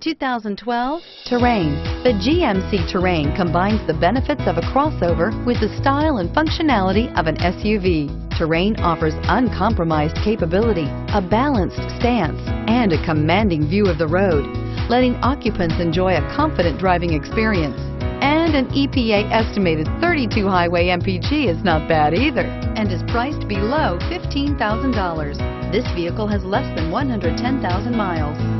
2012 Terrain. The GMC Terrain combines the benefits of a crossover with the style and functionality of an SUV. Terrain offers uncompromised capability, a balanced stance, and a commanding view of the road, letting occupants enjoy a confident driving experience. And an EPA estimated 32 highway MPG is not bad either and is priced below $15,000. This vehicle has less than 110,000 miles.